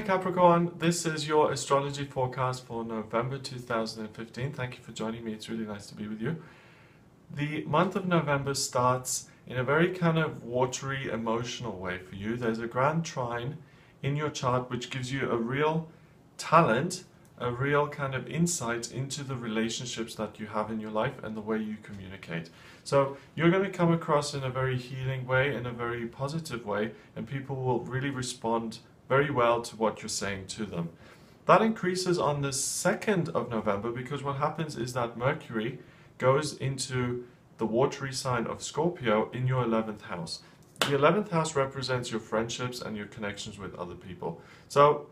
Hi Capricorn, this is your astrology forecast for November 2015. Thank you for joining me. It's really nice to be with you. The month of November starts in a very kind of watery, emotional way for you. There's a grand trine in your chart which gives you a real talent, a real kind of insight into the relationships that you have in your life and the way you communicate. So you're going to come across in a very healing way, in a very positive way, and people will really respond very well to what you're saying to them. That increases on the 2nd of November because what happens is that Mercury goes into the watery sign of Scorpio in your 11th house. The 11th house represents your friendships and your connections with other people. So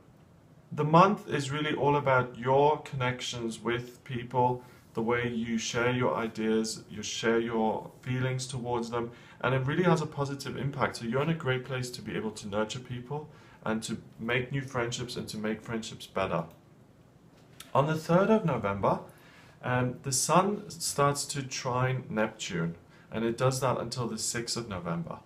the month is really all about your connections with people, the way you share your ideas, you share your feelings towards them, and it really has a positive impact. So you're in a great place to be able to nurture people and to make new friendships and to make friendships better. On the 3rd of November, um, the Sun starts to trine Neptune, and it does that until the 6th of November.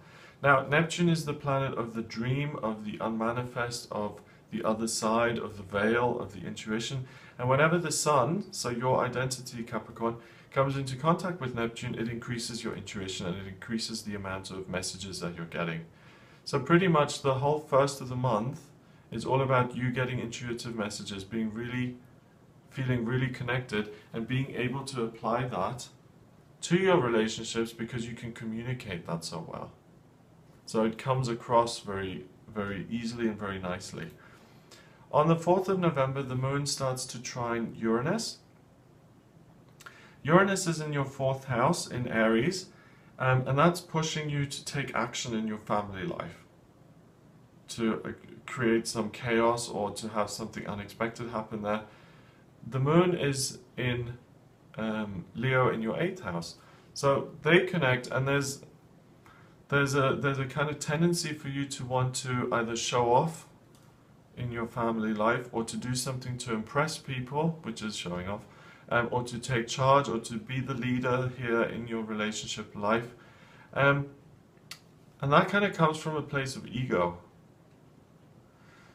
Now, Neptune is the planet of the dream, of the unmanifest, of the other side, of the veil, of the intuition. And whenever the Sun, so your identity, Capricorn, comes into contact with Neptune, it increases your intuition and it increases the amount of messages that you're getting. So pretty much the whole first of the month is all about you getting intuitive messages, being really, feeling really connected and being able to apply that to your relationships because you can communicate that so well. So it comes across very, very easily and very nicely. On the 4th of November, the moon starts to trine Uranus. Uranus is in your fourth house in Aries, um, and that's pushing you to take action in your family life, to uh, create some chaos or to have something unexpected happen there. The moon is in um, Leo in your eighth house, so they connect, and there's there's a there's a kind of tendency for you to want to either show off in your family life or to do something to impress people, which is showing off, um, or to take charge or to be the leader here in your relationship life. Um, and that kind of comes from a place of ego.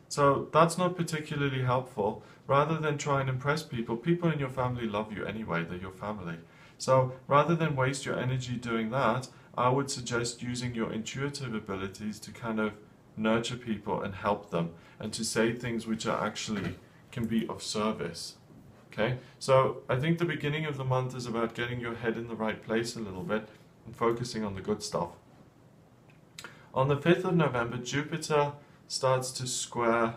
So that's not particularly helpful. Rather than try and impress people, people in your family love you anyway, they're your family. So rather than waste your energy doing that, I would suggest using your intuitive abilities to kind of nurture people and help them and to say things which are actually can be of service. Okay, so I think the beginning of the month is about getting your head in the right place a little bit and focusing on the good stuff. On the 5th of November, Jupiter starts to square,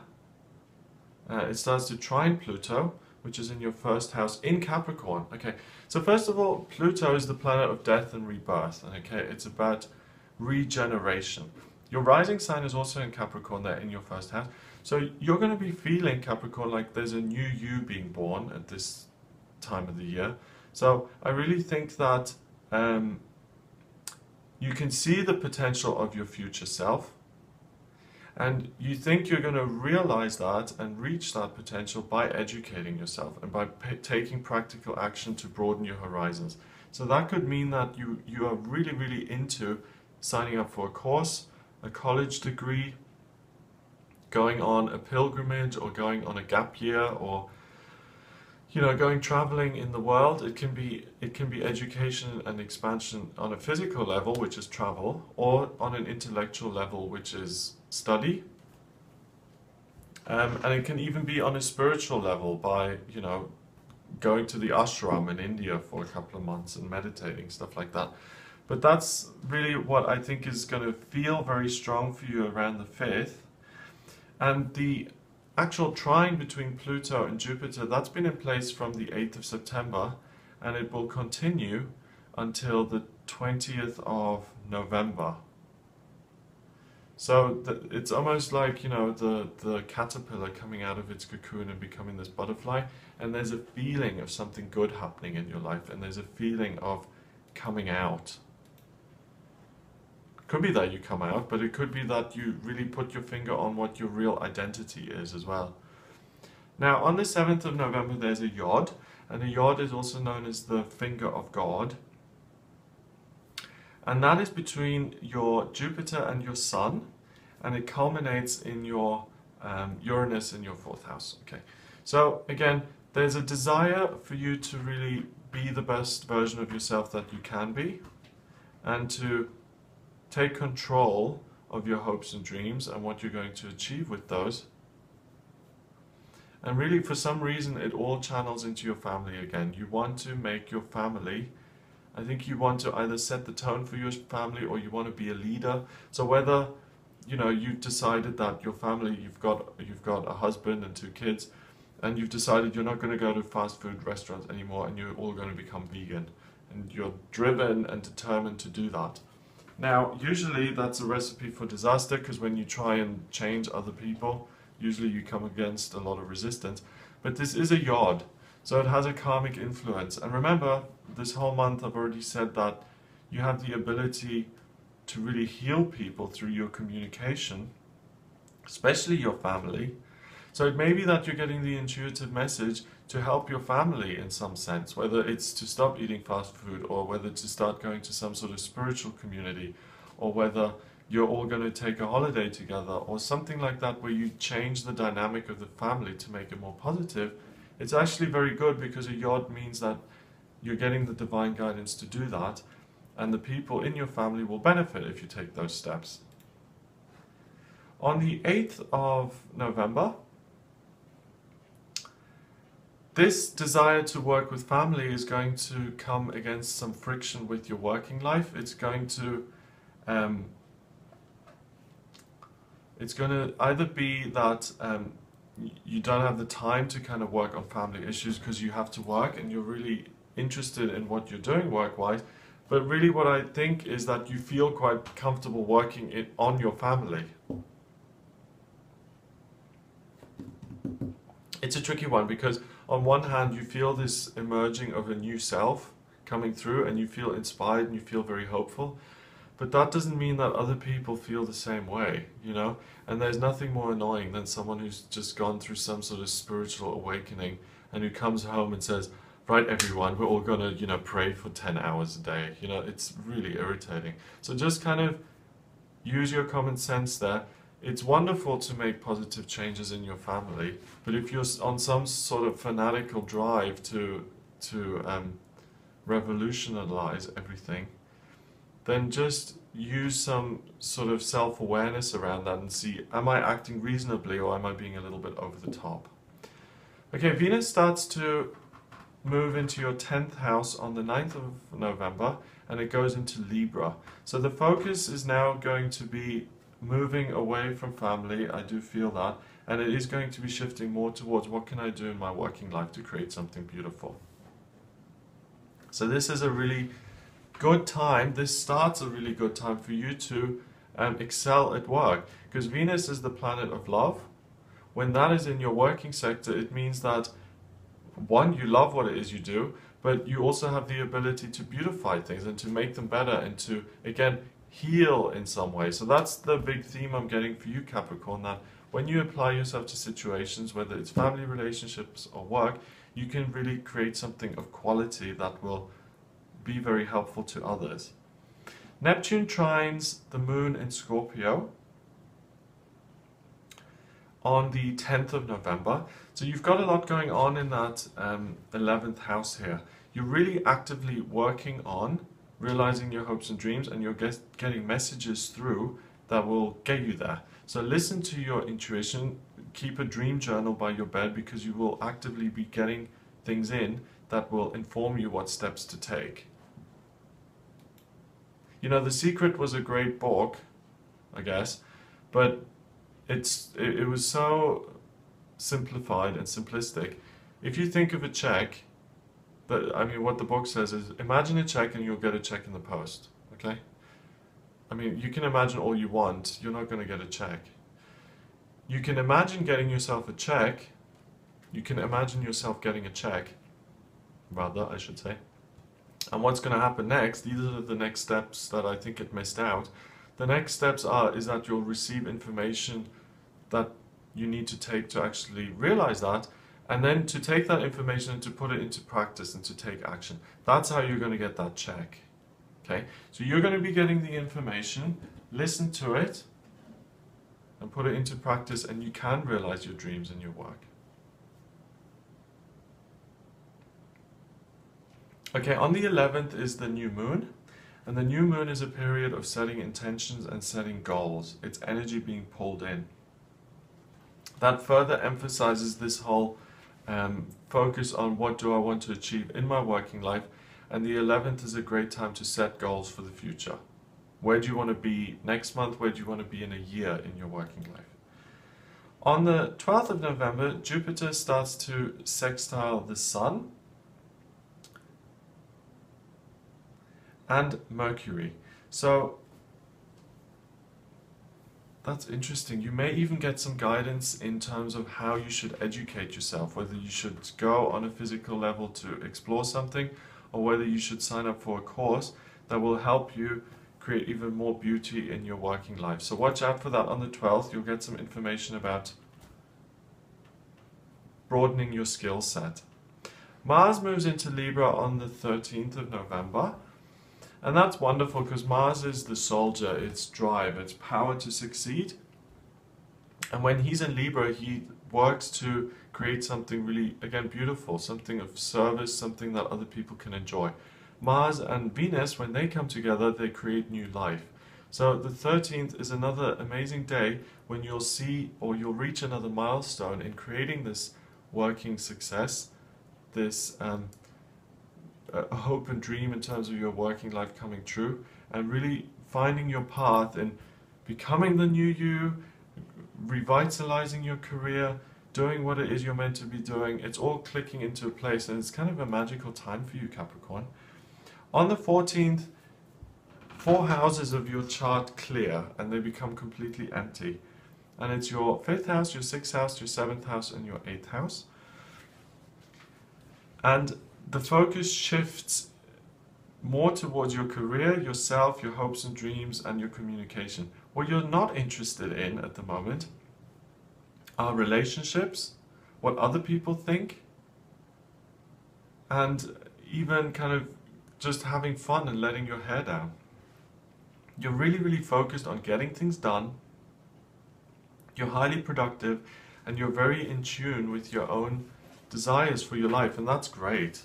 uh, it starts to trine Pluto, which is in your first house in Capricorn. Okay, so first of all, Pluto is the planet of death and rebirth. and Okay, it's about regeneration. Your rising sign is also in Capricorn there in your first house. So you're going to be feeling, Capricorn, like there's a new you being born at this time of the year. So I really think that um, you can see the potential of your future self. And you think you're going to realize that and reach that potential by educating yourself and by taking practical action to broaden your horizons. So that could mean that you, you are really, really into signing up for a course, a college degree, going on a pilgrimage or going on a gap year or you know going traveling in the world it can be it can be education and expansion on a physical level which is travel or on an intellectual level which is study. Um, and it can even be on a spiritual level by you know going to the ashram in India for a couple of months and meditating stuff like that. But that's really what I think is going to feel very strong for you around the 5th and the actual trine between Pluto and Jupiter, that's been in place from the 8th of September and it will continue until the 20th of November. So the, it's almost like, you know, the, the caterpillar coming out of its cocoon and becoming this butterfly. And there's a feeling of something good happening in your life. And there's a feeling of coming out. Could be that you come out, but it could be that you really put your finger on what your real identity is as well. Now, on the 7th of November, there's a Yod, and a Yod is also known as the finger of God. And that is between your Jupiter and your Sun, and it culminates in your um, Uranus in your fourth house. Okay, so again, there's a desire for you to really be the best version of yourself that you can be, and to take control of your hopes and dreams and what you're going to achieve with those. And really, for some reason, it all channels into your family again. You want to make your family I think you want to either set the tone for your family or you want to be a leader. So whether you know you've decided that your family you've got you've got a husband and two kids and you've decided you're not going to go to fast food restaurants anymore and you're all going to become vegan and you're driven and determined to do that. Now, usually that's a recipe for disaster because when you try and change other people, usually you come against a lot of resistance. But this is a yod. So it has a karmic influence. And remember, this whole month I've already said that you have the ability to really heal people through your communication, especially your family. So it may be that you're getting the intuitive message to help your family in some sense, whether it's to stop eating fast food or whether to start going to some sort of spiritual community or whether you're all going to take a holiday together or something like that where you change the dynamic of the family to make it more positive it's actually very good because a yod means that you're getting the divine guidance to do that, and the people in your family will benefit if you take those steps. On the 8th of November, this desire to work with family is going to come against some friction with your working life. It's going to um, it's going to either be that um, you don't have the time to kind of work on family issues because you have to work and you're really interested in what you're doing work-wise. But really what I think is that you feel quite comfortable working it on your family. It's a tricky one because on one hand you feel this emerging of a new self coming through and you feel inspired and you feel very hopeful. But that doesn't mean that other people feel the same way, you know? And there's nothing more annoying than someone who's just gone through some sort of spiritual awakening and who comes home and says, right, everyone, we're all gonna, you know, pray for 10 hours a day. You know, it's really irritating. So just kind of use your common sense there. It's wonderful to make positive changes in your family, but if you're on some sort of fanatical drive to, to um, revolutionize everything, then just use some sort of self-awareness around that and see, am I acting reasonably or am I being a little bit over the top? Okay, Venus starts to move into your 10th house on the 9th of November and it goes into Libra. So the focus is now going to be moving away from family, I do feel that, and it is going to be shifting more towards what can I do in my working life to create something beautiful. So this is a really good time, this starts a really good time for you to um, excel at work. Because Venus is the planet of love. When that is in your working sector, it means that one, you love what it is you do, but you also have the ability to beautify things and to make them better and to, again, heal in some way. So that's the big theme I'm getting for you, Capricorn, that when you apply yourself to situations, whether it's family relationships or work, you can really create something of quality that will be very helpful to others. Neptune trines the moon in Scorpio on the 10th of November. So you've got a lot going on in that um, 11th house here. You're really actively working on realizing your hopes and dreams and you're get, getting messages through that will get you there. So listen to your intuition, keep a dream journal by your bed because you will actively be getting things in that will inform you what steps to take. You know, The Secret was a great book, I guess, but it's it, it was so simplified and simplistic. If you think of a check, I mean, what the book says is, imagine a check and you'll get a check in the post. Okay. I mean, you can imagine all you want. You're not going to get a check. You can imagine getting yourself a check. You can imagine yourself getting a check, rather, I should say. And what's going to happen next, these are the next steps that I think it missed out. The next steps are is that you'll receive information that you need to take to actually realize that and then to take that information and to put it into practice and to take action. That's how you're going to get that check. Okay, so you're going to be getting the information, listen to it, and put it into practice, and you can realize your dreams and your work. Okay, on the 11th is the new moon, and the new moon is a period of setting intentions and setting goals. It's energy being pulled in. That further emphasizes this whole um, focus on what do I want to achieve in my working life, and the 11th is a great time to set goals for the future. Where do you want to be next month? Where do you want to be in a year in your working life? On the 12th of November, Jupiter starts to sextile the Sun and Mercury. So that's interesting. You may even get some guidance in terms of how you should educate yourself, whether you should go on a physical level to explore something, or whether you should sign up for a course that will help you create even more beauty in your working life. So watch out for that on the 12th. You'll get some information about broadening your skill set. Mars moves into Libra on the 13th of November. And that's wonderful because Mars is the soldier, its drive, its power to succeed. And when he's in Libra, he works to create something really, again, beautiful, something of service, something that other people can enjoy. Mars and Venus, when they come together, they create new life. So the 13th is another amazing day when you'll see or you'll reach another milestone in creating this working success, this um, a hope and dream in terms of your working life coming true and really finding your path and becoming the new you, revitalizing your career, doing what it is you're meant to be doing. It's all clicking into a place and it's kind of a magical time for you, Capricorn. On the 14th, four houses of your chart clear and they become completely empty. And it's your fifth house, your sixth house, your seventh house, and your eighth house. And the focus shifts more towards your career, yourself, your hopes and dreams, and your communication. What you're not interested in at the moment are relationships, what other people think, and even kind of just having fun and letting your hair down. You're really, really focused on getting things done. You're highly productive and you're very in tune with your own desires for your life, and that's great.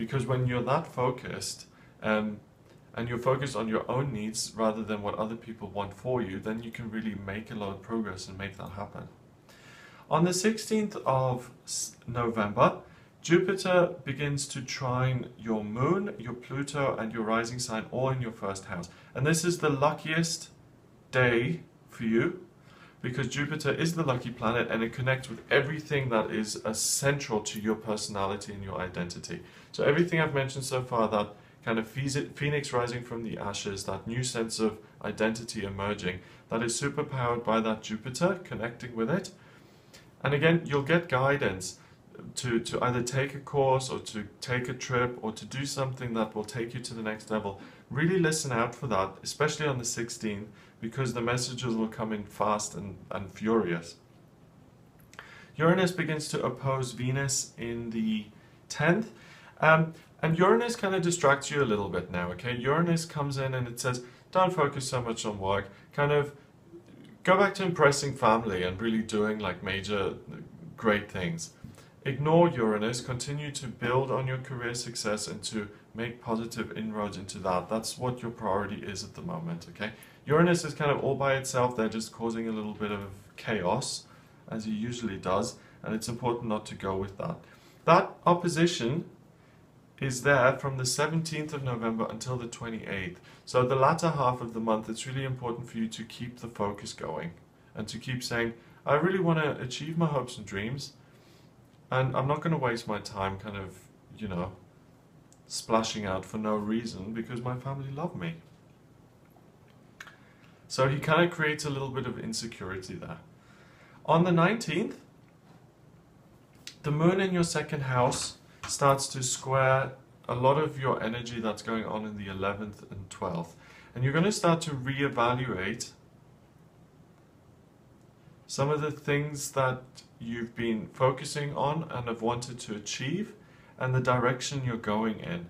Because when you're that focused, um, and you're focused on your own needs rather than what other people want for you, then you can really make a lot of progress and make that happen. On the 16th of November, Jupiter begins to trine your moon, your Pluto, and your rising sign all in your first house. And this is the luckiest day for you because Jupiter is the lucky planet and it connects with everything that is central to your personality and your identity. So everything I've mentioned so far, that kind of phoenix rising from the ashes, that new sense of identity emerging, that is superpowered by that Jupiter connecting with it. And again, you'll get guidance to, to either take a course or to take a trip or to do something that will take you to the next level. Really listen out for that, especially on the 16th, because the messages will come in fast and, and furious. Uranus begins to oppose Venus in the 10th. Um, and Uranus kind of distracts you a little bit now, okay? Uranus comes in and it says, don't focus so much on work. Kind of go back to impressing family and really doing like major great things. Ignore Uranus, continue to build on your career success and to make positive inroads into that. That's what your priority is at the moment, okay? Uranus is kind of all by itself there, just causing a little bit of chaos, as he usually does, and it's important not to go with that. That opposition is there from the 17th of November until the 28th. So the latter half of the month, it's really important for you to keep the focus going and to keep saying, I really want to achieve my hopes and dreams, and I'm not going to waste my time kind of, you know, splashing out for no reason because my family love me. So he kind of creates a little bit of insecurity there. On the 19th, the moon in your second house starts to square a lot of your energy that's going on in the 11th and 12th. And you're going to start to reevaluate some of the things that you've been focusing on and have wanted to achieve and the direction you're going in.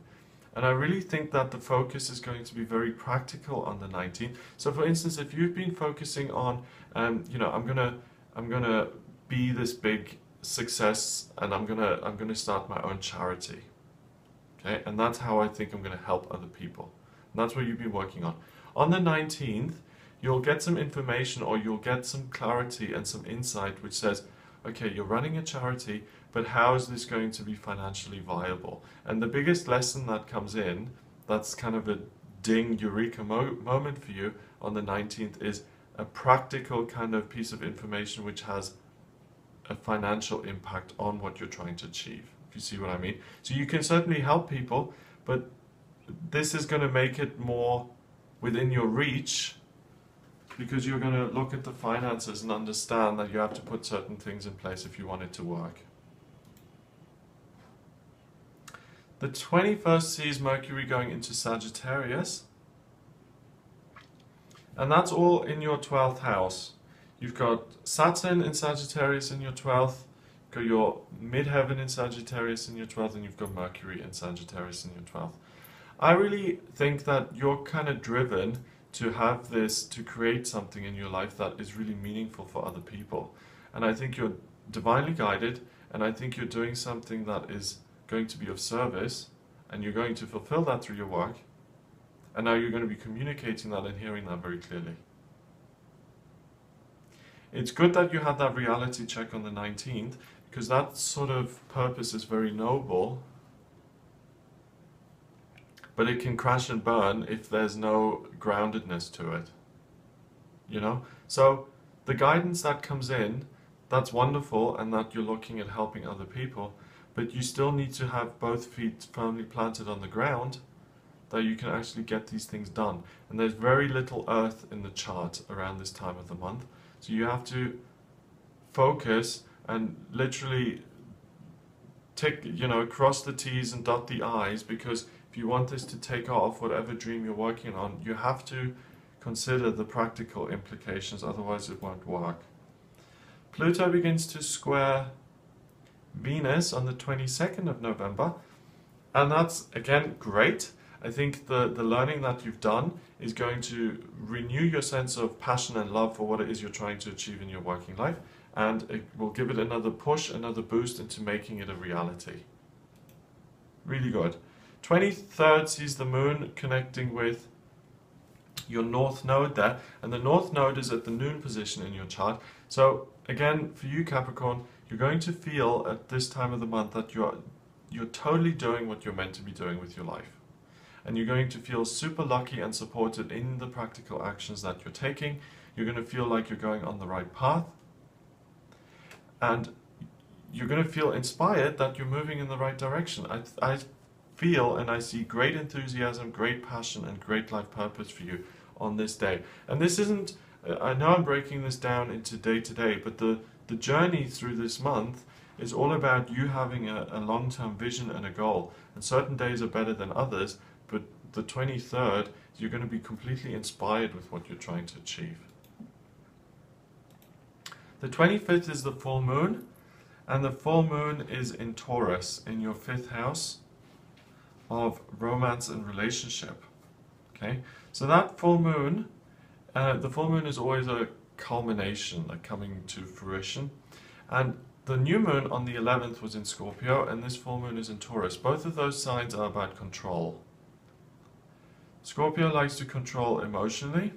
And I really think that the focus is going to be very practical on the 19th. So, for instance, if you've been focusing on, um, you know, I'm gonna, I'm gonna be this big success, and I'm gonna, I'm gonna start my own charity. Okay, and that's how I think I'm gonna help other people. And that's what you've been working on. On the 19th, you'll get some information or you'll get some clarity and some insight which says, okay, you're running a charity, but how is this going to be financially viable? And the biggest lesson that comes in, that's kind of a ding eureka mo moment for you on the 19th, is a practical kind of piece of information which has a financial impact on what you're trying to achieve. If you see what I mean. So you can certainly help people, but this is going to make it more within your reach because you're going to look at the finances and understand that you have to put certain things in place if you want it to work. The 21st sees Mercury going into Sagittarius, and that's all in your 12th house. You've got Saturn in Sagittarius in your 12th, you've got your midheaven in Sagittarius in your 12th, and you've got Mercury in Sagittarius in your 12th. I really think that you're kind of driven to have this, to create something in your life that is really meaningful for other people. And I think you're divinely guided, and I think you're doing something that is going to be of service, and you're going to fulfill that through your work. And now you're going to be communicating that and hearing that very clearly. It's good that you had that reality check on the 19th, because that sort of purpose is very noble but it can crash and burn if there's no groundedness to it. You know? So the guidance that comes in, that's wonderful and that you're looking at helping other people, but you still need to have both feet firmly planted on the ground that you can actually get these things done. And there's very little earth in the chart around this time of the month. So you have to focus and literally tick, you know, cross the T's and dot the I's because if you want this to take off, whatever dream you're working on, you have to consider the practical implications, otherwise it won't work. Pluto begins to square Venus on the 22nd of November, and that's again great. I think the, the learning that you've done is going to renew your sense of passion and love for what it is you're trying to achieve in your working life, and it will give it another push, another boost into making it a reality. Really good. 23rd sees the moon connecting with your north node there, and the north node is at the noon position in your chart. So again, for you Capricorn, you're going to feel at this time of the month that you're you're totally doing what you're meant to be doing with your life. And you're going to feel super lucky and supported in the practical actions that you're taking. You're going to feel like you're going on the right path. And you're going to feel inspired that you're moving in the right direction. I, I feel and I see great enthusiasm, great passion, and great life purpose for you on this day. And this isn't, I know I'm breaking this down into day to day, but the, the journey through this month is all about you having a, a long term vision and a goal. And certain days are better than others, but the 23rd, you're going to be completely inspired with what you're trying to achieve. The 25th is the full moon, and the full moon is in Taurus in your fifth house of romance and relationship. Okay, so that full moon, uh, the full moon is always a culmination, a coming to fruition. And the new moon on the 11th was in Scorpio, and this full moon is in Taurus. Both of those signs are about control. Scorpio likes to control emotionally.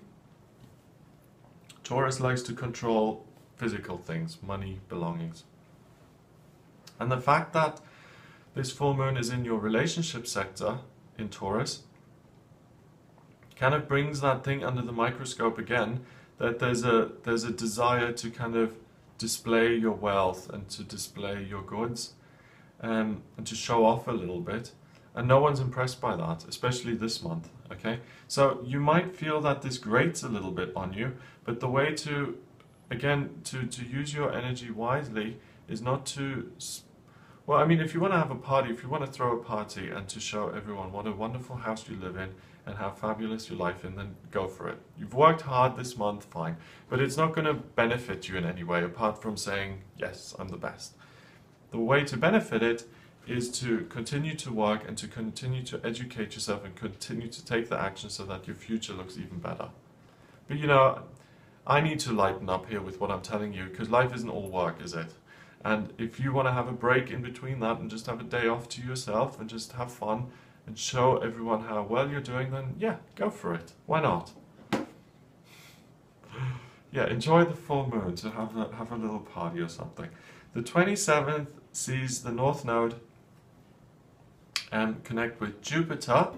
Taurus likes to control physical things, money, belongings. And the fact that this full moon is in your relationship sector in Taurus, kind of brings that thing under the microscope again that there's a there's a desire to kind of display your wealth and to display your goods um, and to show off a little bit. And no one's impressed by that especially this month okay? So you might feel that this grates a little bit on you but the way to again to to use your energy wisely is not to well, I mean, if you want to have a party, if you want to throw a party and to show everyone what a wonderful house you live in and how fabulous your life is, then go for it. You've worked hard this month, fine. But it's not going to benefit you in any way apart from saying, yes, I'm the best. The way to benefit it is to continue to work and to continue to educate yourself and continue to take the action so that your future looks even better. But you know, I need to lighten up here with what I'm telling you because life isn't all work, is it? And if you want to have a break in between that and just have a day off to yourself and just have fun and show everyone how well you're doing, then yeah, go for it. Why not? yeah, enjoy the full moon to have a, have a little party or something. The 27th sees the North Node and connect with Jupiter.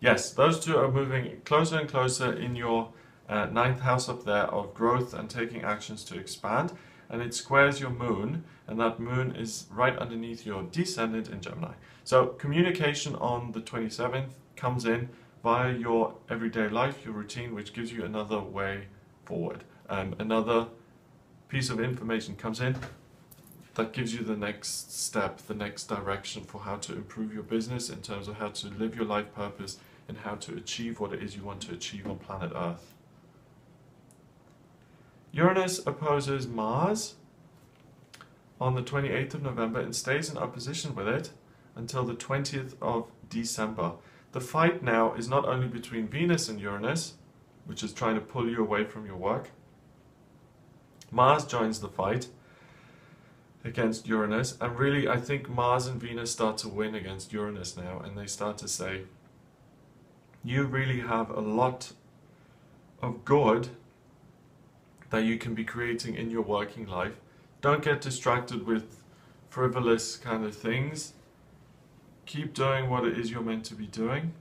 Yes, those two are moving closer and closer in your uh, ninth house up there of growth and taking actions to expand. And it squares your moon, and that moon is right underneath your descendant in Gemini. So communication on the 27th comes in via your everyday life, your routine, which gives you another way forward. Um, another piece of information comes in that gives you the next step, the next direction for how to improve your business in terms of how to live your life purpose and how to achieve what it is you want to achieve on planet Earth. Uranus opposes Mars on the 28th of November and stays in opposition with it until the 20th of December. The fight now is not only between Venus and Uranus, which is trying to pull you away from your work. Mars joins the fight against Uranus, and really, I think Mars and Venus start to win against Uranus now, and they start to say, You really have a lot of good that you can be creating in your working life. Don't get distracted with frivolous kind of things. Keep doing what it is you're meant to be doing.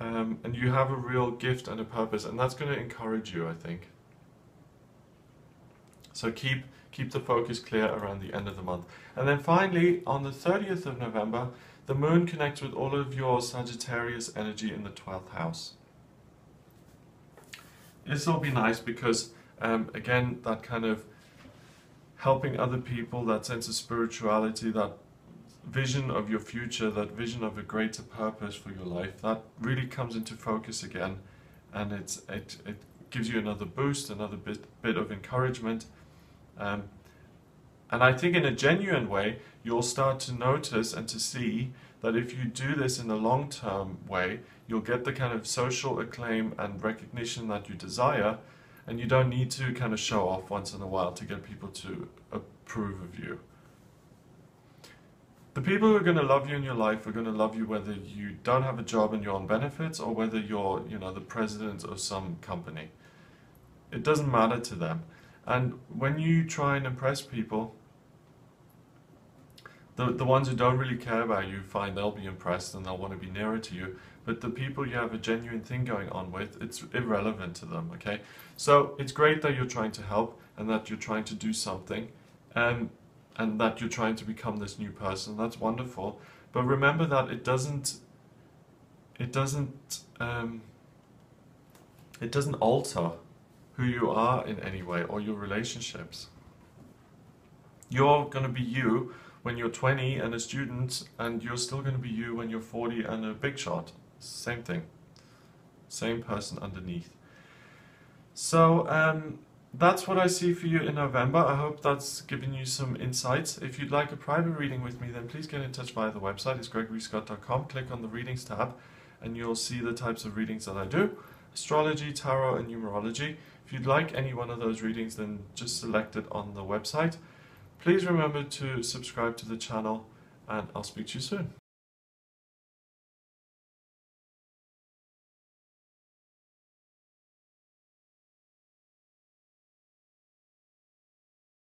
Um, and you have a real gift and a purpose, and that's going to encourage you, I think. So keep keep the focus clear around the end of the month. And then finally, on the 30th of November, the moon connects with all of your Sagittarius energy in the 12th house. This will be nice because, um, again, that kind of helping other people, that sense of spirituality, that vision of your future, that vision of a greater purpose for your life, that really comes into focus again. And it's, it, it gives you another boost, another bit, bit of encouragement um, and I think in a genuine way, you'll start to notice and to see that if you do this in a long term way, you'll get the kind of social acclaim and recognition that you desire, and you don't need to kind of show off once in a while to get people to approve of you. The people who are going to love you in your life are going to love you whether you don't have a job and you're on benefits or whether you're, you know, the president of some company. It doesn't matter to them. And when you try and impress people, the, the ones who don't really care about you find they'll be impressed and they'll want to be nearer to you. But the people you have a genuine thing going on with, it's irrelevant to them, okay? So it's great that you're trying to help and that you're trying to do something and, and that you're trying to become this new person. That's wonderful. But remember that it doesn't, it doesn't, um, it doesn't alter who you are in any way or your relationships. You're going to be you when you're 20 and a student, and you're still going to be you when you're 40 and a big shot. Same thing. Same person underneath. So, um, that's what I see for you in November. I hope that's given you some insights. If you'd like a private reading with me, then please get in touch via the website. It's gregoryscott.com. Click on the readings tab, and you'll see the types of readings that I do astrology, tarot, and numerology. If you'd like any one of those readings, then just select it on the website. Please remember to subscribe to the channel, and I'll speak to you soon.